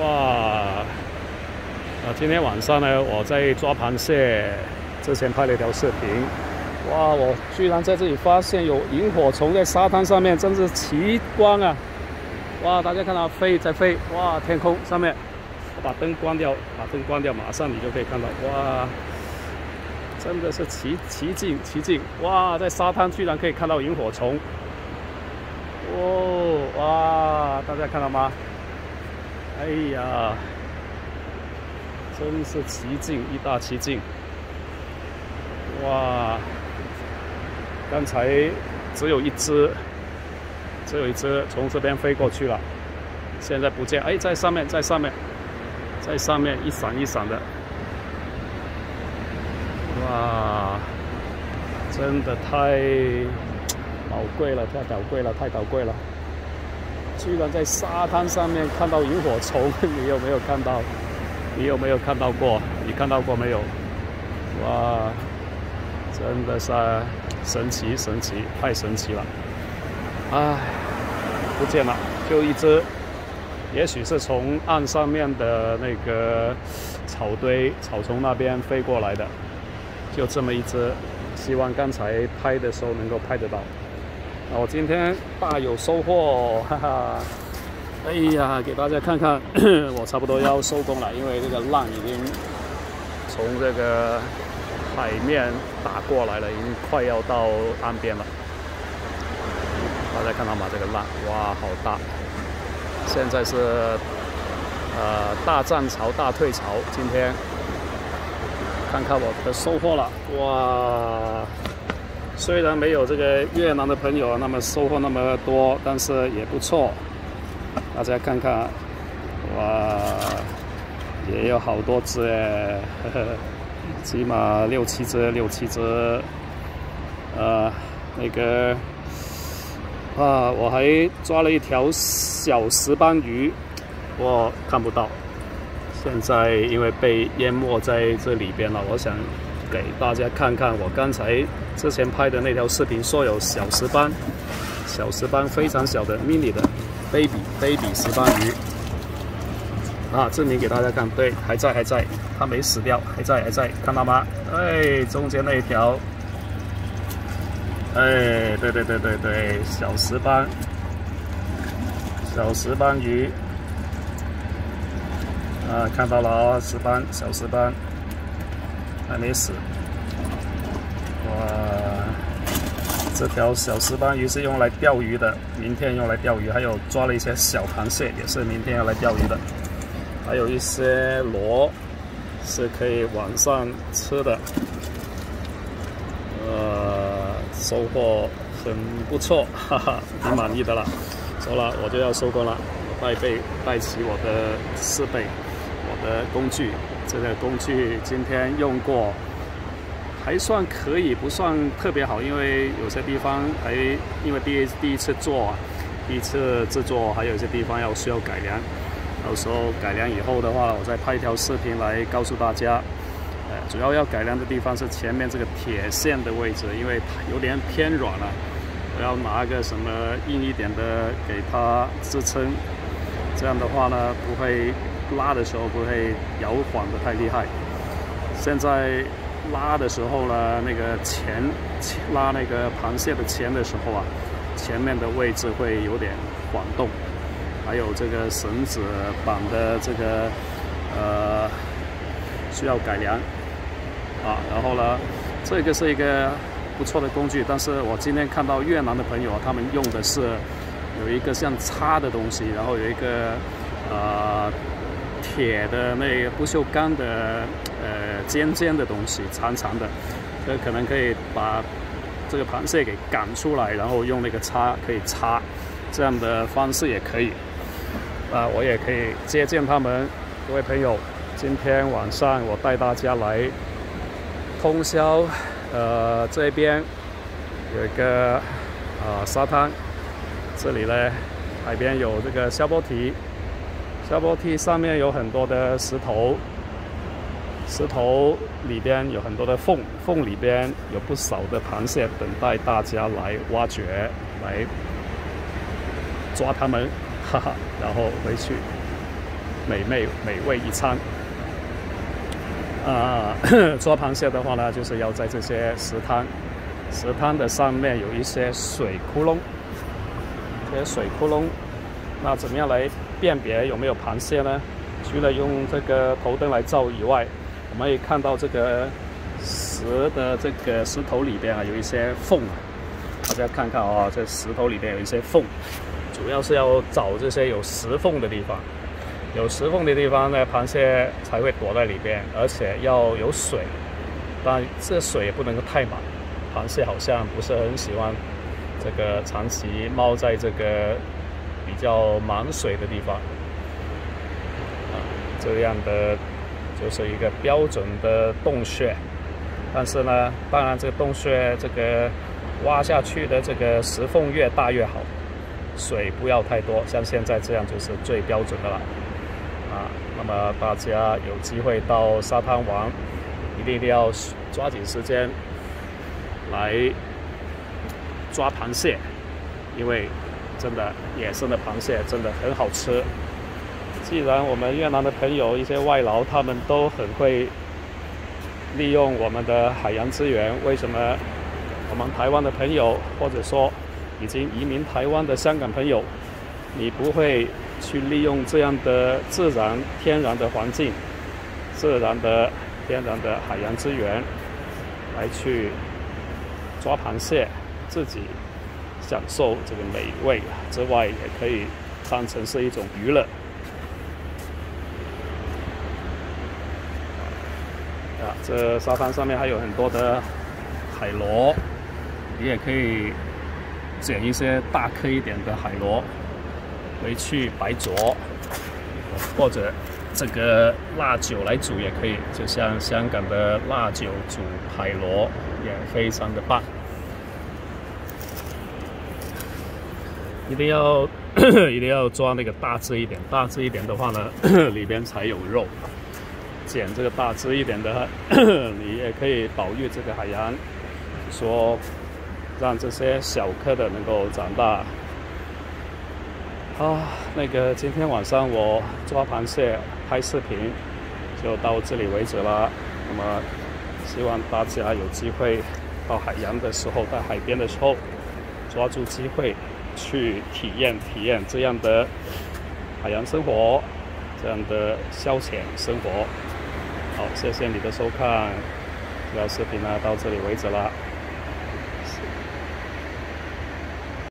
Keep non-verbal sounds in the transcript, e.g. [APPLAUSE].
哇！啊，今天晚上呢，我在抓螃蟹，之前拍了一条视频。哇，我居然在这里发现有萤火虫在沙滩上面，真是奇观啊！哇，大家看到飞在飞，哇，天空上面，我把灯关掉，把灯关掉，马上你就可以看到，哇，真的是奇奇景奇景！哇，在沙滩居然可以看到萤火虫，哦，哇，大家看到吗？哎呀，真是奇景，一大奇景！哇，刚才只有一只，只有一只从这边飞过去了，现在不见。哎，在上面，在上面，在上面一闪一闪的。哇，真的太宝贵了，太宝贵了，太宝贵了！居然在沙滩上面看到萤火虫，你有没有看到？你有没有看到过？你看到过没有？哇，真的是神奇神奇，太神奇了！唉，不见了，就一只，也许是从岸上面的那个草堆、草丛那边飞过来的，就这么一只。希望刚才拍的时候能够拍得到。我今天大有收获，哈哈！哎呀，给大家看看，我差不多要收工了，因为这个浪已经从这个海面打过来了，已经快要到岸边了。大家看到吗？这个浪，哇，好大！现在是呃大涨潮、大退潮。今天看看我的收获了，哇！虽然没有这个越南的朋友那么收获那么多，但是也不错。大家看看，哇，也有好多只哎，起码六七只，六七只。呃，那个啊，我还抓了一条小石斑鱼，我看不到，现在因为被淹没在这里边了，我想。给大家看看我刚才之前拍的那条视频，说有小石斑，小石斑非常小的 mini 的 baby baby 石斑鱼啊，证明给大家看，对，还在还在，它没死掉，还在还在，看到吗？哎，中间那一条，哎，对对对对对，小石斑，小石斑鱼啊，看到了啊，石斑，小石斑。还没死，哇！这条小石斑鱼是用来钓鱼的，明天用来钓鱼。还有抓了一些小螃蟹，也是明天要来钓鱼的。还有一些螺是可以晚上吃的，呃，收获很不错，哈哈，挺满意的了。走了，我就要收工了，我带备带齐我的设备，我的工具。这个工具今天用过，还算可以，不算特别好，因为有些地方还因为第一第一次做，第一次制作，还有一些地方要需要改良。到时候改良以后的话，我再拍一条视频来告诉大家。呃，主要要改良的地方是前面这个铁线的位置，因为有点偏软了，我要拿个什么硬一点的给它支撑，这样的话呢不会。拉的时候不会摇晃的太厉害。现在拉的时候呢，那个钳拉那个螃蟹的钳的时候啊，前面的位置会有点晃动。还有这个绳子绑的这个呃需要改良啊。然后呢，这个是一个不错的工具，但是我今天看到越南的朋友他们用的是有一个像叉的东西，然后有一个呃。铁的那个不锈钢的呃尖尖的东西，长长的，这可能可以把这个螃蟹给赶出来，然后用那个叉可以叉，这样的方式也可以。啊，我也可以接见他们，各位朋友，今天晚上我带大家来通宵，呃，这边有一个啊沙滩，这里呢海边有这个消波堤。下坡梯上面有很多的石头，石头里边有很多的缝，缝里边有不少的螃蟹等待大家来挖掘，来抓它们，哈哈，然后回去。美味美味一餐。啊，抓螃蟹的话呢，就是要在这些石滩，石滩的上面有一些水窟窿，这些水窟窿，那怎么样来辨别有没有螃蟹呢？除了用这个头灯来照以外，我们也看到这个石的这个石头里边啊有一些缝，大家看看啊，这石头里边有一些缝，主要是要找这些有石缝的地方。有石缝的地方呢，螃蟹才会躲在里边，而且要有水，但这水也不能够太满。螃蟹好像不是很喜欢这个长期猫在这个比较满水的地方。啊，这样的就是一个标准的洞穴。但是呢，当然这个洞穴这个挖下去的这个石缝越大越好，水不要太多，像现在这样就是最标准的了。啊，那么大家有机会到沙滩玩，一定一定要抓紧时间来抓螃蟹，因为真的野生的螃蟹真的很好吃。既然我们越南的朋友一些外劳，他们都很会利用我们的海洋资源，为什么我们台湾的朋友，或者说已经移民台湾的香港朋友，你不会？去利用这样的自然、天然的环境、自然的、天然的海洋资源，来去抓螃蟹，自己享受这个美味之外，也可以当成是一种娱乐。啊，这沙滩上面还有很多的海螺，你也可以捡一些大颗一点的海螺。回去白灼，或者这个辣酒来煮也可以，就像香港的辣酒煮海螺也非常的棒。一定要 [COUGHS] 一定要抓那个大只一点，大只一点的话呢，[COUGHS] 里边才有肉。捡这个大只一点的，[COUGHS] 你也可以保育这个海洋，说让这些小颗的能够长大。啊，那个今天晚上我抓螃蟹拍视频就到这里为止了。那么希望大家有机会到海洋的时候，在海边的时候，抓住机会去体验体验这样的海洋生活，这样的消遣生活。好，谢谢你的收看，这条视频呢到这里为止了。